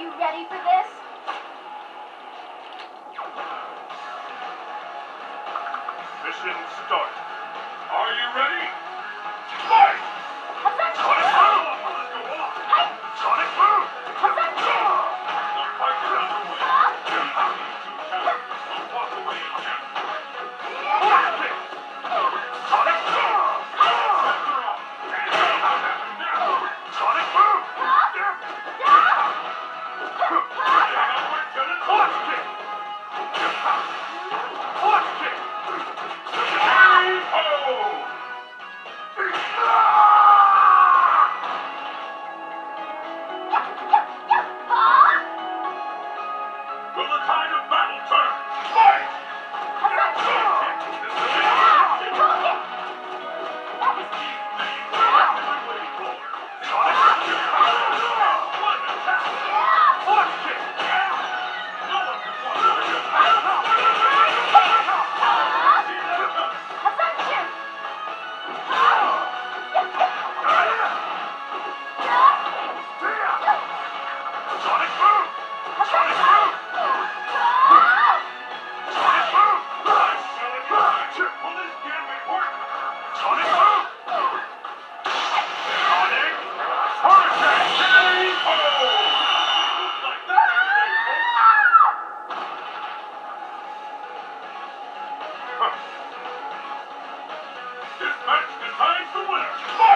you ready for this? Mission start. Are you ready? Fight! winner.